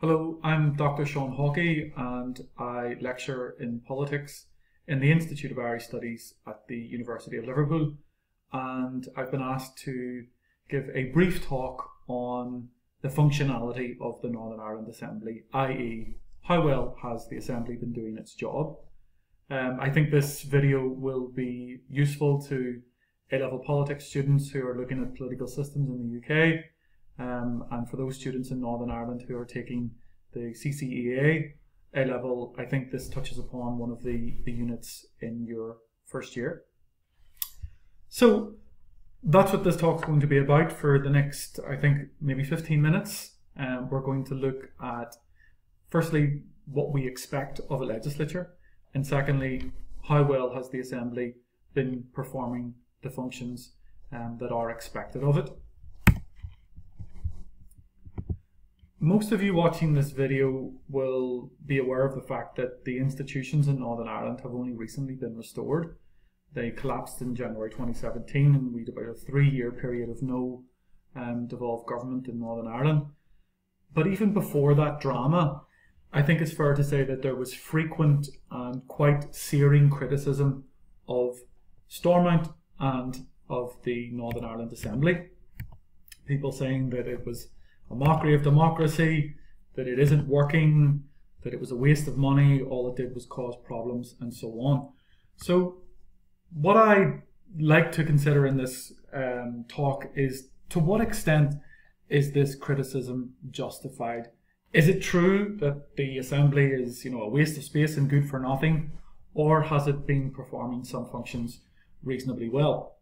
Hello, I'm Dr. Sean Haughey and I lecture in politics in the Institute of Irish Studies at the University of Liverpool. And I've been asked to give a brief talk on the functionality of the Northern Ireland Assembly, i.e., how well has the Assembly been doing its job. Um, I think this video will be useful to A-level politics students who are looking at political systems in the UK um, and for those students in Northern Ireland who are taking the CCEA A level, I think this touches upon one of the, the units in your first year. So that's what this talk is going to be about for the next, I think, maybe 15 minutes. Um, we're going to look at, firstly, what we expect of a legislature, and secondly, how well has the Assembly been performing the functions um, that are expected of it. Most of you watching this video will be aware of the fact that the institutions in Northern Ireland have only recently been restored. They collapsed in January 2017 and we had about a three year period of no um, devolved government in Northern Ireland. But even before that drama, I think it's fair to say that there was frequent and quite searing criticism of Stormont and of the Northern Ireland Assembly. People saying that it was a mockery of democracy, that it isn't working, that it was a waste of money, all it did was cause problems, and so on. So, what I like to consider in this um, talk is to what extent is this criticism justified? Is it true that the assembly is, you know, a waste of space and good for nothing, or has it been performing some functions reasonably well?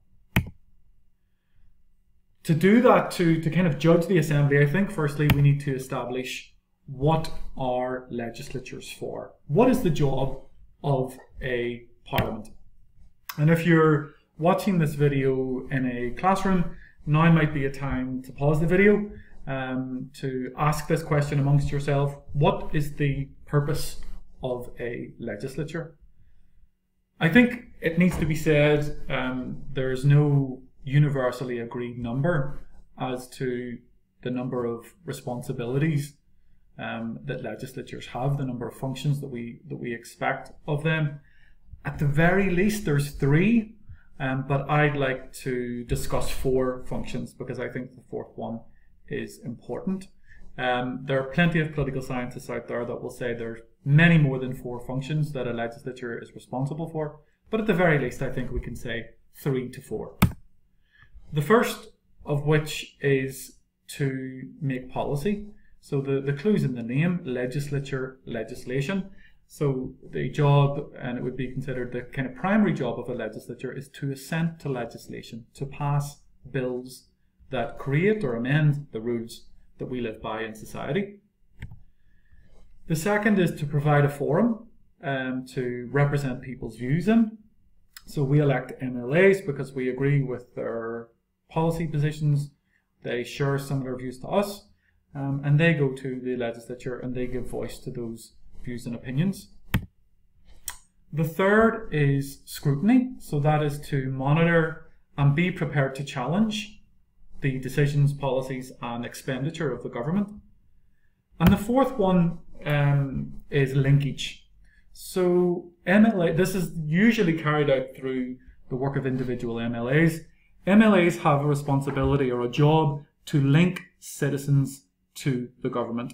To do that, to, to kind of judge the assembly, I think firstly we need to establish what are legislatures for? What is the job of a parliament? And if you're watching this video in a classroom, now might be a time to pause the video um, to ask this question amongst yourself What is the purpose of a legislature? I think it needs to be said um, there's no universally agreed number as to the number of responsibilities um, that legislatures have, the number of functions that we that we expect of them. At the very least, there's three, um, but I'd like to discuss four functions because I think the fourth one is important. Um, there are plenty of political scientists out there that will say there's many more than four functions that a legislature is responsible for, but at the very least, I think we can say three to four. The first of which is to make policy. So the, the clues in the name, legislature, legislation. So the job, and it would be considered the kind of primary job of a legislature, is to assent to legislation, to pass bills that create or amend the rules that we live by in society. The second is to provide a forum um, to represent people's views in. So we elect MLAs because we agree with their policy positions. They share similar views to us, um, and they go to the legislature and they give voice to those views and opinions. The third is scrutiny, so that is to monitor and be prepared to challenge the decisions, policies, and expenditure of the government. And the fourth one um, is linkage. So MLA, this is usually carried out through the work of individual MLAs. MLAs have a responsibility or a job to link citizens to the government.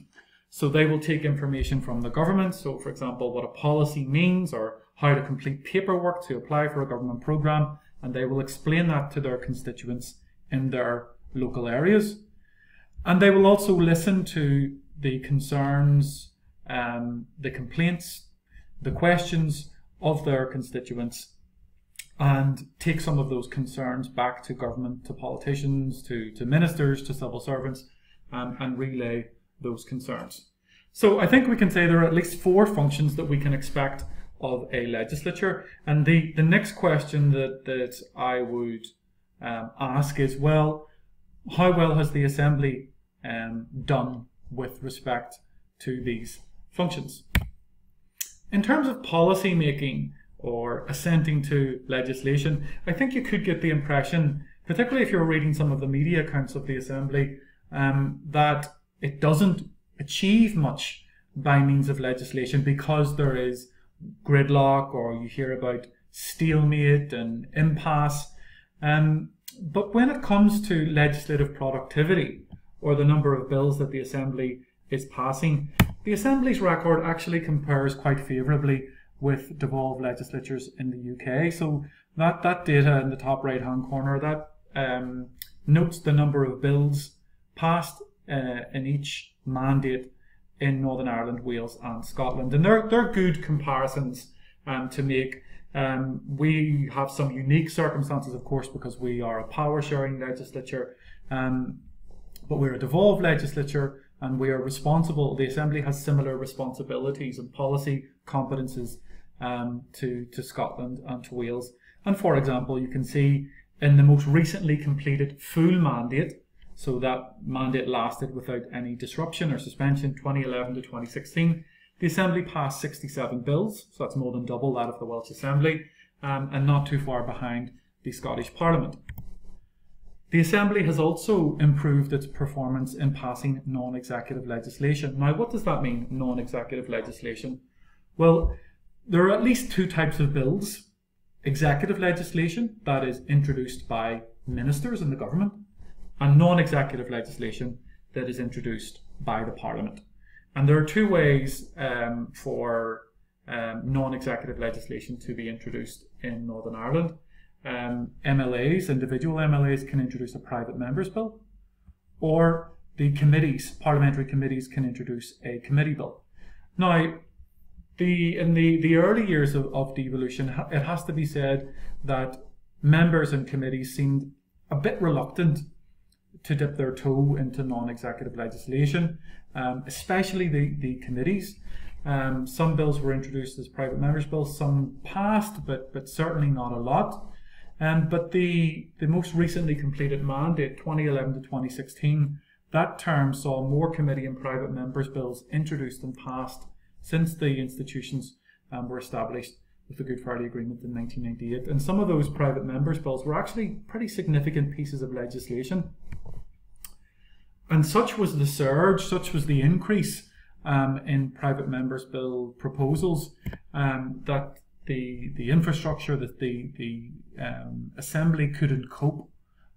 So they will take information from the government. So, for example, what a policy means or how to complete paperwork to apply for a government program, and they will explain that to their constituents in their local areas. And they will also listen to the concerns, um, the complaints, the questions of their constituents and take some of those concerns back to government, to politicians, to, to ministers, to civil servants, um, and relay those concerns. So I think we can say there are at least four functions that we can expect of a legislature. And the, the next question that, that I would um, ask is, well, how well has the Assembly um, done with respect to these functions? In terms of policy making, or assenting to legislation, I think you could get the impression, particularly if you're reading some of the media accounts of the Assembly, um, that it doesn't achieve much by means of legislation because there is gridlock or you hear about stalemate and impasse. Um, but when it comes to legislative productivity or the number of bills that the Assembly is passing, the Assembly's record actually compares quite favourably with devolved legislatures in the UK. So that, that data in the top right hand corner, that um, notes the number of bills passed uh, in each mandate in Northern Ireland, Wales, and Scotland. And they're, they're good comparisons um, to make. Um, we have some unique circumstances, of course, because we are a power sharing legislature, um, but we're a devolved legislature and we are responsible. The Assembly has similar responsibilities and policy competences um, to, to Scotland and to Wales. And for example, you can see in the most recently completed full mandate, so that mandate lasted without any disruption or suspension 2011 to 2016, the Assembly passed 67 bills, so that's more than double that of the Welsh Assembly, um, and not too far behind the Scottish Parliament. The Assembly has also improved its performance in passing non executive legislation. Now, what does that mean, non executive legislation? Well, there are at least two types of bills executive legislation, that is introduced by ministers in the government, and non executive legislation that is introduced by the Parliament. And there are two ways um, for um, non executive legislation to be introduced in Northern Ireland. Um, MLAs, individual MLAs, can introduce a private member's bill, or the committees, parliamentary committees, can introduce a committee bill. Now, the in the, the early years of, of devolution, it has to be said that members and committees seemed a bit reluctant to dip their toe into non-executive legislation, um, especially the, the committees. Um, some bills were introduced as private members' bills, some passed, but but certainly not a lot. Um, but the the most recently completed mandate, 2011 to 2016, that term saw more committee and private members' bills introduced and passed since the institutions um, were established with the Good Friday Agreement in 1998. And some of those private members' bills were actually pretty significant pieces of legislation. And such was the surge, such was the increase um, in private members' bill proposals um, that the the infrastructure that the the um, assembly couldn't cope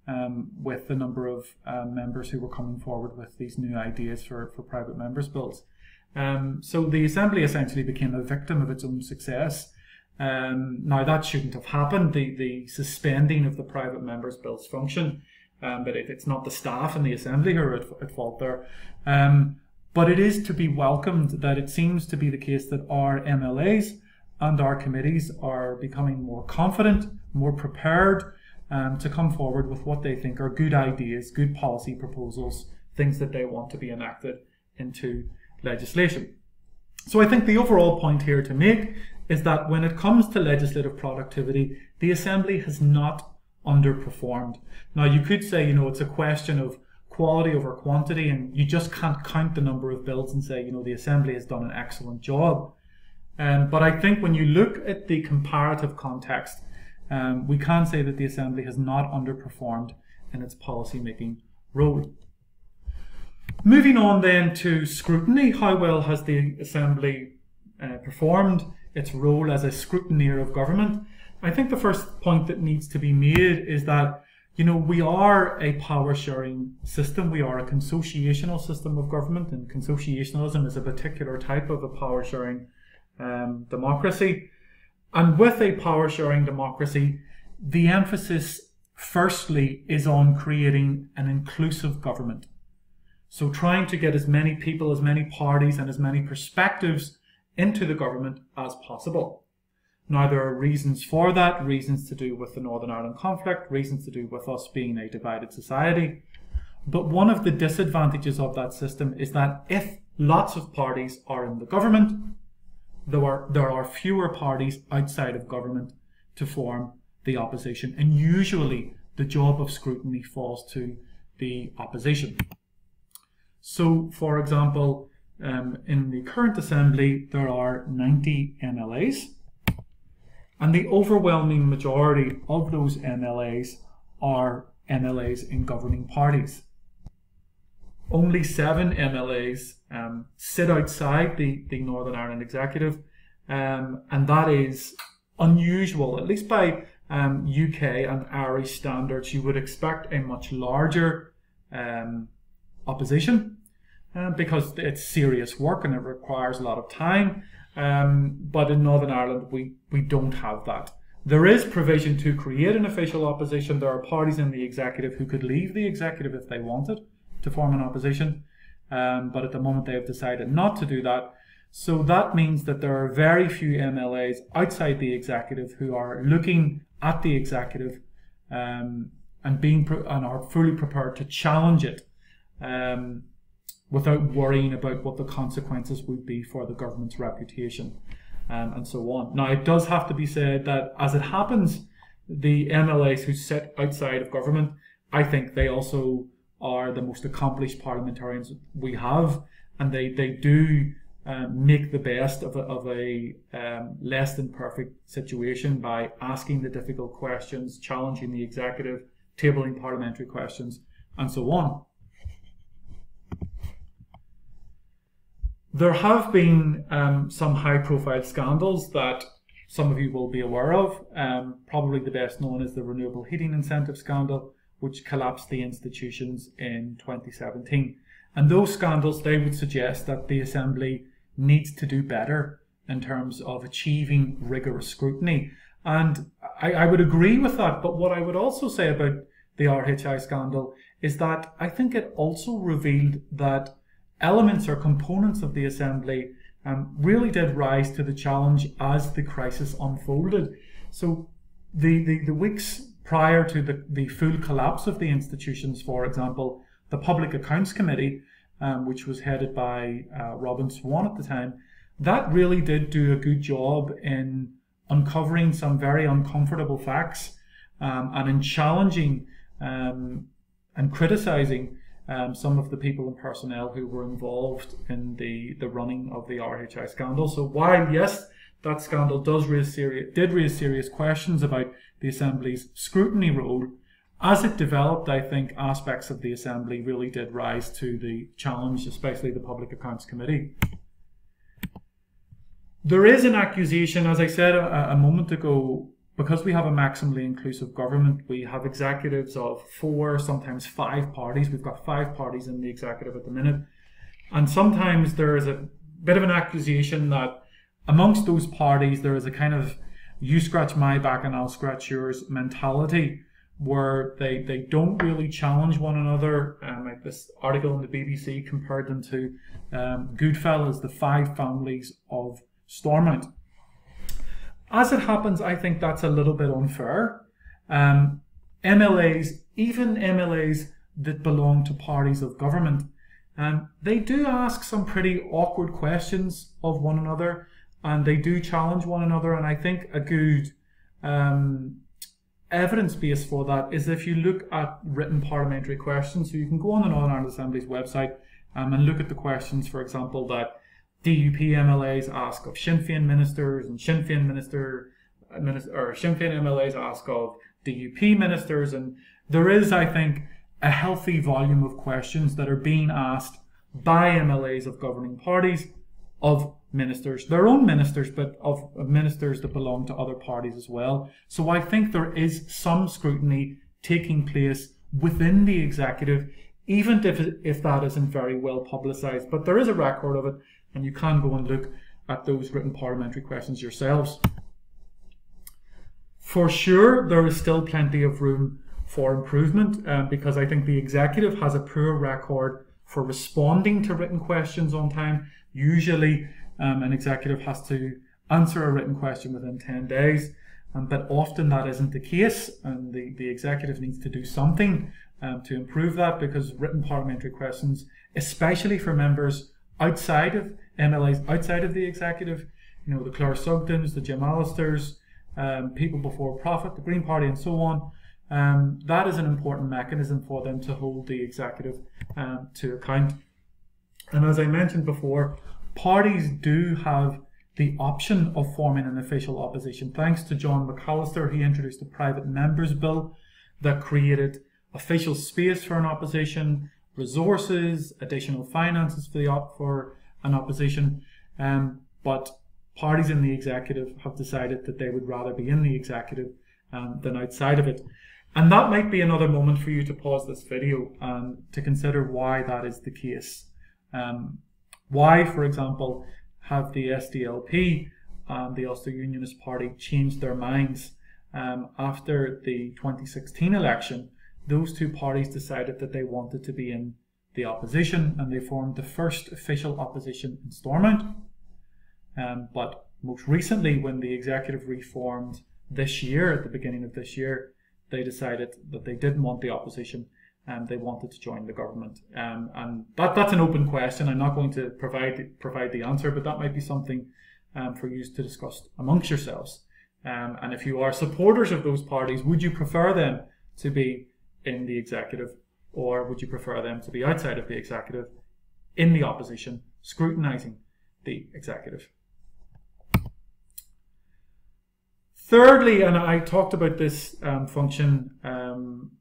um, with the number of uh, members who were coming forward with these new ideas for, for private members' bills. Um, so the assembly essentially became a victim of its own success. Um, now that shouldn't have happened. The the suspending of the private members' bills function, um, but it, it's not the staff in the assembly who are at, at fault there. Um, but it is to be welcomed that it seems to be the case that our MLAs and our committees are becoming more confident, more prepared um, to come forward with what they think are good ideas, good policy proposals, things that they want to be enacted into legislation. So I think the overall point here to make is that when it comes to legislative productivity, the Assembly has not underperformed. Now you could say, you know, it's a question of quality over quantity, and you just can't count the number of bills and say, you know, the Assembly has done an excellent job. Um, but I think when you look at the comparative context, um, we can say that the Assembly has not underperformed in its policy making role. Moving on then to scrutiny, how well has the Assembly uh, performed its role as a scrutineer of government? I think the first point that needs to be made is that you know we are a power sharing system. We are a consociational system of government, and consociationalism is a particular type of a power sharing um, democracy. And with a power sharing democracy, the emphasis firstly is on creating an inclusive government. So trying to get as many people, as many parties, and as many perspectives into the government as possible. Now, there are reasons for that, reasons to do with the Northern Ireland conflict, reasons to do with us being a divided society. But one of the disadvantages of that system is that if lots of parties are in the government, there are, there are fewer parties outside of government to form the opposition. And usually the job of scrutiny falls to the opposition. So, for example, um, in the current assembly, there are 90 MLAs, and the overwhelming majority of those MLAs are MLAs in governing parties. Only seven MLAs um, sit outside the, the Northern Ireland Executive, um, and that is unusual, at least by um, UK and Irish standards. You would expect a much larger um, opposition uh, because it's serious work and it requires a lot of time. Um, but in Northern Ireland, we, we don't have that. There is provision to create an official opposition. There are parties in the executive who could leave the executive if they wanted to form an opposition. Um, but at the moment, they have decided not to do that. So that means that there are very few MLAs outside the executive who are looking at the executive um, and being and are fully prepared to challenge it um, without worrying about what the consequences would be for the government's reputation um, and so on. Now, it does have to be said that as it happens, the MLAs who sit outside of government, I think they also are the most accomplished parliamentarians we have, and they, they do um, make the best of a, of a um, less than perfect situation by asking the difficult questions, challenging the executive, tabling parliamentary questions, and so on. There have been um, some high profile scandals that some of you will be aware of. Um, probably the best known is the renewable heating incentive scandal, which collapsed the institutions in 2017. And those scandals, they would suggest that the Assembly needs to do better in terms of achieving rigorous scrutiny. And I, I would agree with that. But what I would also say about the RHI scandal is that I think it also revealed that elements or components of the assembly um, really did rise to the challenge as the crisis unfolded. So the, the, the weeks prior to the, the full collapse of the institutions, for example, the Public Accounts Committee, um, which was headed by uh, Robin Swann at the time, that really did do a good job in uncovering some very uncomfortable facts um, and in challenging um, and criticizing um, some of the people and personnel who were involved in the, the running of the RHI scandal. So while yes, that scandal does raise serious, did raise serious questions about the Assembly's scrutiny role, as it developed, I think aspects of the Assembly really did rise to the challenge, especially the Public Accounts Committee. There is an accusation, as I said a, a moment ago, because we have a maximally inclusive government, we have executives of four, sometimes five parties. We've got five parties in the executive at the minute. And sometimes there is a bit of an accusation that amongst those parties, there is a kind of you scratch my back and I'll scratch yours mentality where they, they don't really challenge one another. Um, like this article in the BBC compared them to um, Goodfellas, the five families of Stormont. As it happens, I think that's a little bit unfair. Um, MLAs, even MLAs that belong to parties of government, um, they do ask some pretty awkward questions of one another and they do challenge one another. And I think a good um, evidence base for that is if you look at written parliamentary questions. So you can go on the Northern Ireland Assembly's website um, and look at the questions, for example, that DUP MLAs ask of Sinn Féin ministers, and Sinn Féin minister, minister or Sinn Féin MLAs ask of DUP ministers, and there is, I think, a healthy volume of questions that are being asked by MLAs of governing parties of ministers, their own ministers, but of ministers that belong to other parties as well. So I think there is some scrutiny taking place within the executive, even if, if that isn't very well publicised. But there is a record of it, and you can go and look at those written parliamentary questions yourselves. For sure, there is still plenty of room for improvement um, because I think the executive has a poor record for responding to written questions on time. Usually, um, an executive has to answer a written question within 10 days, um, but often that isn't the case, and the, the executive needs to do something um, to improve that because written parliamentary questions, especially for members outside of MLAs outside of the executive, you know, the Claire Sugdens, the Jim Allisters, um, People Before Profit, the Green Party, and so on. Um, that is an important mechanism for them to hold the executive um, to account. And as I mentioned before, parties do have the option of forming an official opposition. Thanks to John McCallister, he introduced a private members bill that created official space for an opposition resources, additional finances for the op- for an opposition. Um, but parties in the executive have decided that they would rather be in the executive um, than outside of it. And that might be another moment for you to pause this video and to consider why that is the case. Um, why, for example, have the SDLP and the Ulster Unionist Party changed their minds um, after the 2016 election? Those two parties decided that they wanted to be in the opposition and they formed the first official opposition in Stormont. Um, but most recently, when the executive reformed this year, at the beginning of this year, they decided that they didn't want the opposition and they wanted to join the government. Um, and that, that's an open question. I'm not going to provide provide the answer, but that might be something um, for you to discuss amongst yourselves. Um, and if you are supporters of those parties, would you prefer them to be in the executive, or would you prefer them to be outside of the executive, in the opposition, scrutinising the executive? Thirdly, and I talked about this um, function um,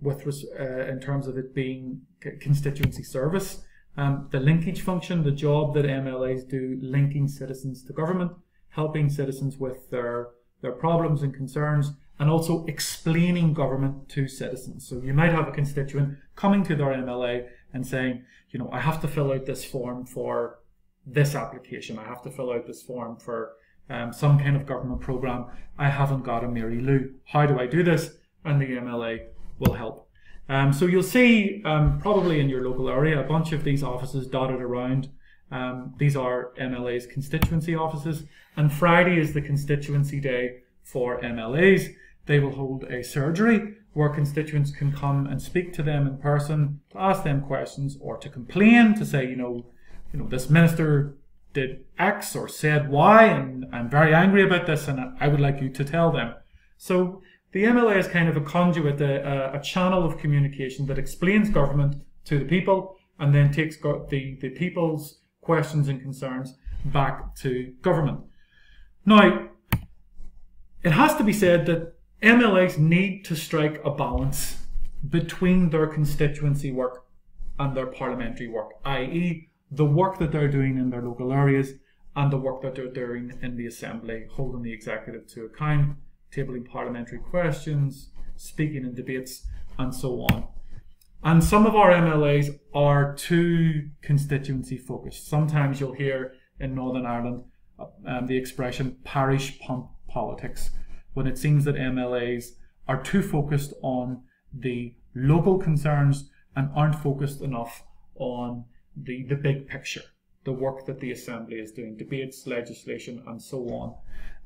with uh, in terms of it being constituency service, um, the linkage function, the job that MLAs do, linking citizens to government, helping citizens with their their problems and concerns, and also explaining government to citizens. So you might have a constituent coming to their MLA and saying, you know, I have to fill out this form for this application. I have to fill out this form for um, some kind of government program. I haven't got a Mary Lou. How do I do this? And the MLA will help. Um, so you'll see um, probably in your local area a bunch of these offices dotted around. Um, these are MLA's constituency offices, and Friday is the constituency day for MLAs. They will hold a surgery where constituents can come and speak to them in person, to ask them questions, or to complain, to say, you know, you know, this minister did X or said Y, and I'm very angry about this, and I would like you to tell them. So the MLA is kind of a conduit, a, a channel of communication that explains government to the people and then takes the, the people's questions and concerns back to government. Now, it has to be said that MLAs need to strike a balance between their constituency work and their parliamentary work, i.e., the work that they're doing in their local areas and the work that they're doing in the Assembly, holding the executive to account, tabling parliamentary questions, speaking in debates, and so on. And some of our MLAs are too constituency focused. Sometimes you'll hear in Northern Ireland um, the expression parish pump politics, when it seems that MLAs are too focused on the local concerns and aren't focused enough on the, the big picture, the work that the Assembly is doing, debates, legislation, and so on.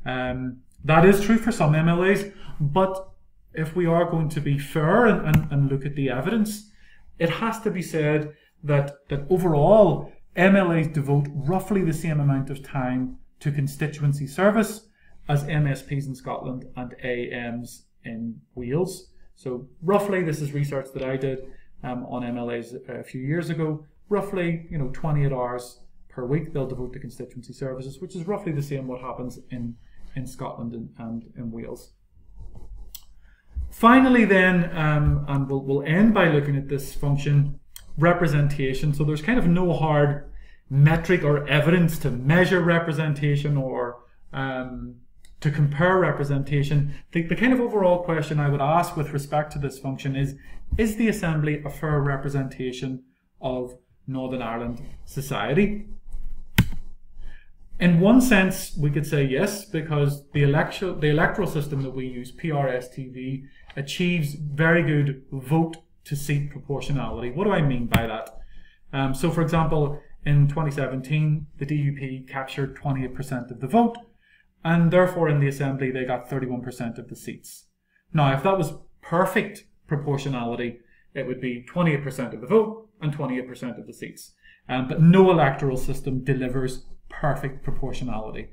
Um, that is true for some MLAs, but if we are going to be fair and, and, and look at the evidence, it has to be said that, that overall, MLAs devote roughly the same amount of time to constituency service as MSPs in Scotland and AMs in Wales. So, roughly, this is research that I did um, on MLAs a few years ago roughly, you know, 28 hours per week they'll devote to constituency services, which is roughly the same what happens in, in Scotland and, and in Wales. Finally, then, um, and we'll, we'll end by looking at this function representation. So there's kind of no hard metric or evidence to measure representation or um, to compare representation. The, the kind of overall question I would ask with respect to this function is Is the Assembly a fair representation of Northern Ireland society. In one sense, we could say yes, because the electoral the electoral system that we use, PRSTV, achieves very good vote to seat proportionality. What do I mean by that? Um, so, for example, in 2017, the DUP captured 28% of the vote, and therefore in the Assembly they got 31% of the seats. Now, if that was perfect proportionality, it would be 28% of the vote, and 28% of the seats. Um, but no electoral system delivers perfect proportionality.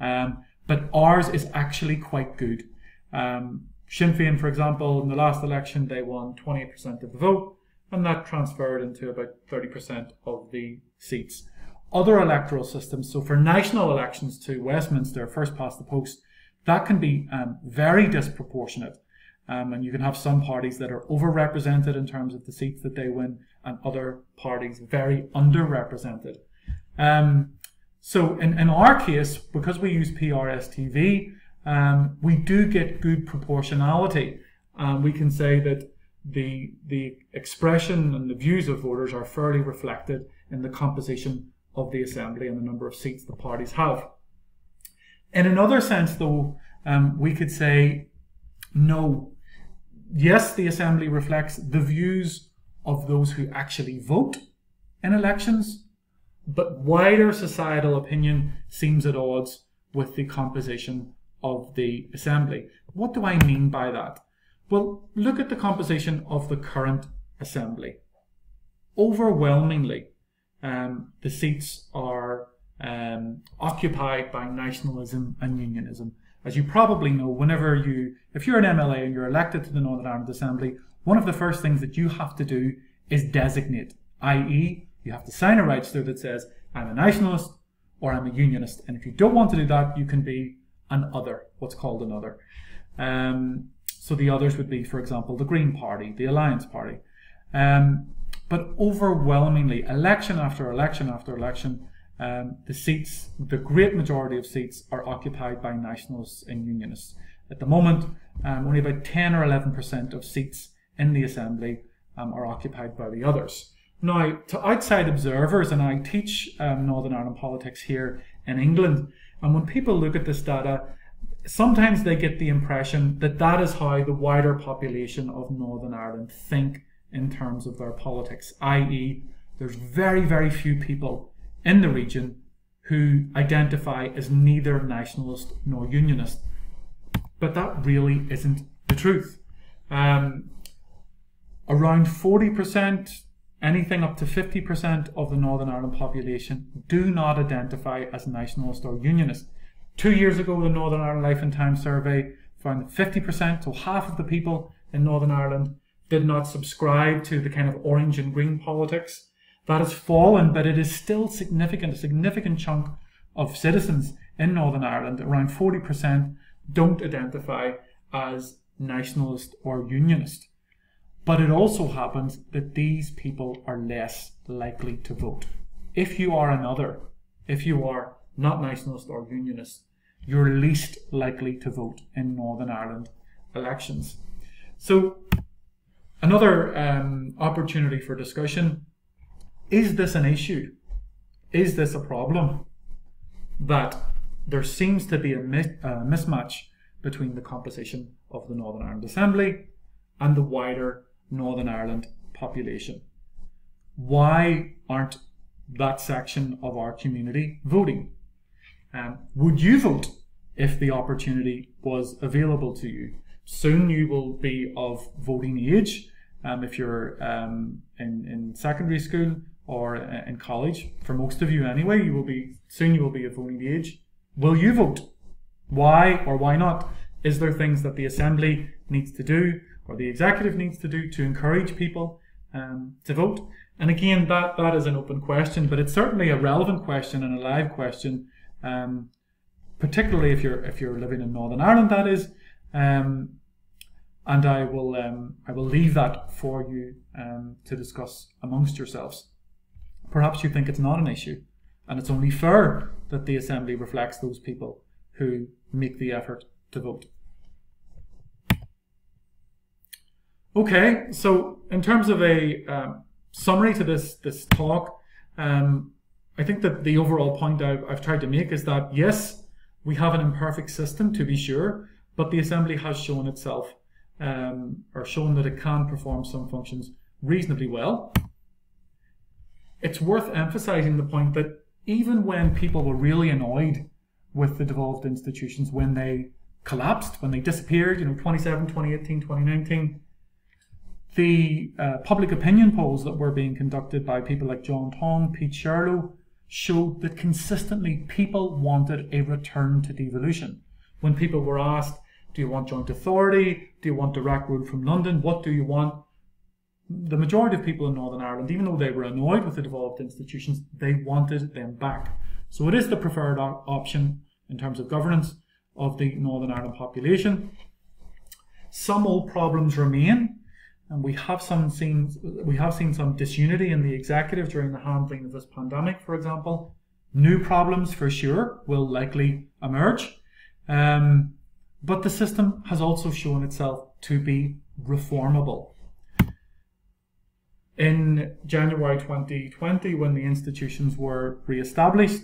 Um, but ours is actually quite good. Um, Sinn Féin, for example, in the last election, they won 28% of the vote, and that transferred into about 30% of the seats. Other electoral systems, so for national elections to Westminster, first past the post, that can be um, very disproportionate. Um, and you can have some parties that are overrepresented in terms of the seats that they win, and other parties very underrepresented. Um, so in, in our case, because we use PRSTV, um, we do get good proportionality. Um, we can say that the the expression and the views of voters are fairly reflected in the composition of the assembly and the number of seats the parties have. In another sense, though, um, we could say no. Yes, the assembly reflects the views of those who actually vote in elections, but wider societal opinion seems at odds with the composition of the assembly. What do I mean by that? Well, look at the composition of the current assembly. Overwhelmingly, um, the seats are um, occupied by nationalism and unionism. As you probably know, whenever you, if you're an MLA and you're elected to the Northern Ireland Assembly, one of the first things that you have to do is designate, i.e., you have to sign a register that says, I'm a nationalist or I'm a unionist. And if you don't want to do that, you can be an other, what's called an other. Um, so the others would be, for example, the Green Party, the Alliance Party. Um, but overwhelmingly, election after election after election, um, the seats, the great majority of seats, are occupied by nationalists and unionists. At the moment, um, only about 10 or 11% of seats in the Assembly um, are occupied by the others. Now, to outside observers, and I teach um, Northern Ireland politics here in England, and when people look at this data, sometimes they get the impression that that is how the wider population of Northern Ireland think in terms of their politics, i.e., there's very, very few people in the region who identify as neither nationalist nor unionist. But that really isn't the truth. Um, around 40%, anything up to 50% of the Northern Ireland population do not identify as nationalist or unionist. Two years ago, the Northern Ireland Life and Times survey found that 50%, so half of the people in Northern Ireland, did not subscribe to the kind of orange and green politics. That has fallen, but it is still significant, a significant chunk of citizens in Northern Ireland, around 40%, don't identify as nationalist or unionist. But it also happens that these people are less likely to vote. If you are another, if you are not nationalist or unionist, you're least likely to vote in Northern Ireland elections. So, another um, opportunity for discussion is this an issue? Is this a problem? That there seems to be a mismatch between the composition of the Northern Ireland Assembly and the wider Northern Ireland population. Why aren't that section of our community voting? Um, would you vote if the opportunity was available to you? Soon you will be of voting age. Um, if you're um, in, in secondary school or uh, in college, for most of you anyway, you will be soon you will be of voting age. Will you vote? Why or why not? Is there things that the assembly needs to do? Or the executive needs to do to encourage people um, to vote? And again, that, that is an open question, but it's certainly a relevant question and a live question, um, particularly if you're if you're living in Northern Ireland. That is, um, and I will um, I will leave that for you um, to discuss amongst yourselves. Perhaps you think it's not an issue, and it's only fair that the assembly reflects those people who make the effort to vote. Okay, so in terms of a um, summary to this this talk, um, I think that the overall point I've, I've tried to make is that yes, we have an imperfect system to be sure, but the assembly has shown itself um, or shown that it can perform some functions reasonably well. It's worth emphasizing the point that even when people were really annoyed with the devolved institutions, when they collapsed, when they disappeared, you know, 2017, 2018, 2019, the uh, public opinion polls that were being conducted by people like Jon Tonge, Pete Shirlow, showed that consistently people wanted a return to devolution. When people were asked, do you want joint authority? Do you want direct rule from London? What do you want? The majority of people in Northern Ireland, even though they were annoyed with the devolved institutions, they wanted them back. So it is the preferred option in terms of governance of the Northern Ireland population. some old problems remain, and we have some seen we have seen some disunity in the executive during the handling of this pandemic, for example. New problems for sure will likely emerge. Um, but the system has also shown itself to be reformable. In January 2020, when the institutions were re-established,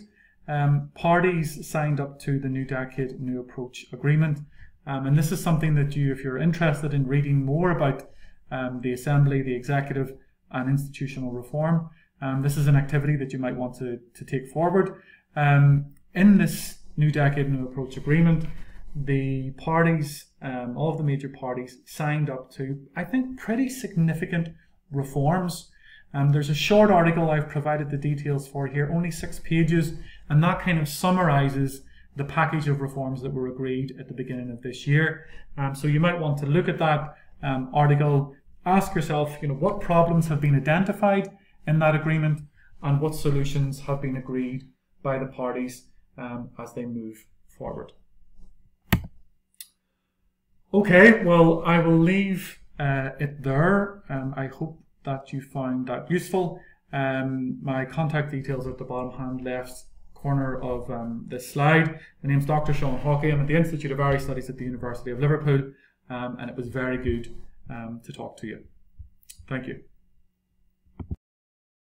um, parties signed up to the New Decade New Approach Agreement. Um, and this is something that you, if you're interested in reading more about um, the Assembly, the Executive, and institutional reform, um, this is an activity that you might want to, to take forward. Um, in this New Decade New Approach Agreement, the parties, um, all of the major parties, signed up to, I think, pretty significant reforms. Um, there's a short article I've provided the details for here, only six pages, and that kind of summarizes the package of reforms that were agreed at the beginning of this year. Um, so you might want to look at that um, article, ask yourself, you know, what problems have been identified in that agreement, and what solutions have been agreed by the parties um, as they move forward. Okay, well, I will leave uh, it there. Um, I hope that you found that useful. Um, my contact details are at the bottom hand left corner of um, this slide. My name's Dr. Sean Haughey. I'm at the Institute of Irish Studies at the University of Liverpool, um, and it was very good um, to talk to you. Thank you.